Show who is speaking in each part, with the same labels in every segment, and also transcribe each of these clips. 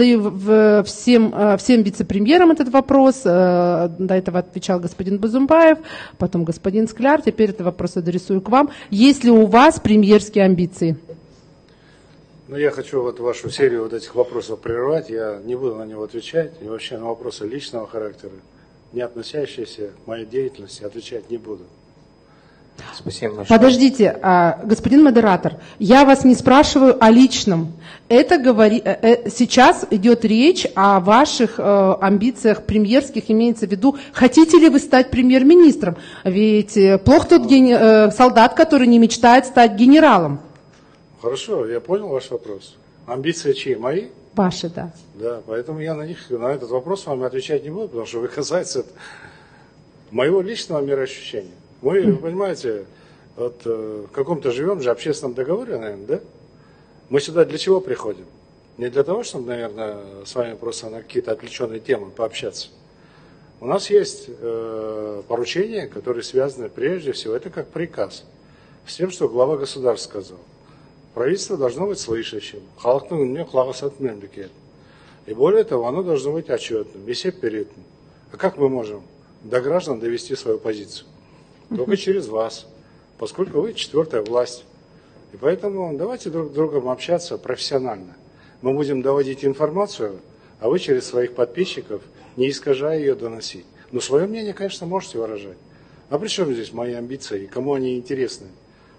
Speaker 1: Задаю всем, э, всем вице-премьерам этот вопрос. Э, До этого отвечал господин Базумбаев, потом господин Скляр. Теперь этот вопрос адресую к вам. Есть ли у вас премьерские амбиции?
Speaker 2: Ну, я хочу вот вашу серию вот этих вопросов прервать. Я не буду на него отвечать. И вообще на вопросы личного характера, не относящиеся к моей деятельности, отвечать не буду.
Speaker 3: Спасибо большое.
Speaker 1: Подождите, а, господин модератор, я вас не спрашиваю о личном. Это говори, э, э, сейчас идет речь о ваших э, амбициях премьерских, имеется в виду, хотите ли вы стать премьер-министром? Ведь плох тот э, солдат, который не мечтает стать генералом.
Speaker 2: Хорошо, я понял ваш вопрос. Амбиции чьи? Мои?
Speaker 1: Ваши, да.
Speaker 2: Да, поэтому я на них, на этот вопрос вам отвечать не буду, потому что вы касается моего личного мироощущения. Мы, понимаете, вот э, в каком-то живем же общественном договоре, наверное, да? Мы сюда для чего приходим? Не для того, чтобы, наверное, с вами просто на какие-то отвлеченные темы пообщаться. У нас есть э, поручения, которые связаны прежде всего, это как приказ, с тем, что глава государства сказал. Правительство должно быть слышащим. Халықтың үніне құлақ асатын мемлекет. И более того, оно должно быть отчетным, есеп беретін. А как мы можем до граждан довести свою позицию? Только через вас, поскольку вы четвертая власть. И поэтому давайте друг с другом общаться профессионально. Мы будем доводить информацию, а вы через своих подписчиков, не искажая ее, доносить. Но свое мнение, конечно, можете выражать. А при чем здесь мои амбиции? И кому они интересны?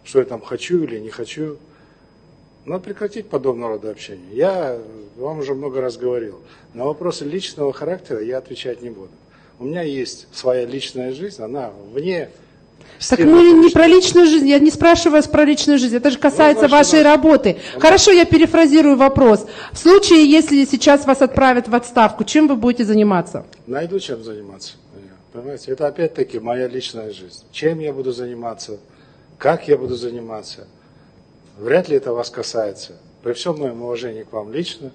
Speaker 2: Что я там хочу или не хочу? Надо прекратить подобного рода общение. Я вам уже много раз говорил, на вопросы личного характера я отвечать не буду. У меня есть своя личная жизнь, она вне...
Speaker 1: Так мы не про личную жизнь, я не спрашиваю вас про личную жизнь, это же касается
Speaker 2: Ну,
Speaker 1: вашей
Speaker 2: у нас-
Speaker 1: работы. Хорошо, я перефразирую вопрос. В случае, если сейчас вас отправят в отставку, чем вы будете заниматься?
Speaker 2: Найду чем заниматься. Понимаете, это опять-таки моя личная жизнь. Чем я буду заниматься, как я буду заниматься, вряд ли это вас касается. При всем моем уважении к вам лично,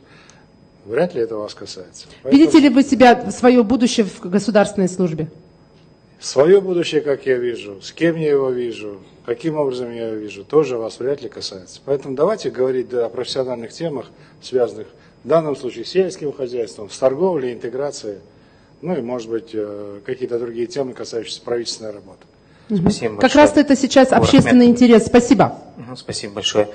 Speaker 2: вряд ли это вас касается. Поэтому
Speaker 1: Видите ли вы себя, свое будущее в государственной службе?
Speaker 2: Свое будущее, как я вижу, с кем я его вижу, каким образом я его вижу, тоже вас вряд ли касается. Поэтому давайте говорить о профессиональных темах, связанных в данном случае с сельским хозяйством, с торговлей, интеграцией, ну и, может быть, э, какие-то другие темы, касающиеся правительственной работы.
Speaker 3: Спасибо
Speaker 1: Как
Speaker 3: большое.
Speaker 1: раз это сейчас общественный
Speaker 3: Ахметов.
Speaker 1: интерес. Спасибо.
Speaker 3: Спасибо большое.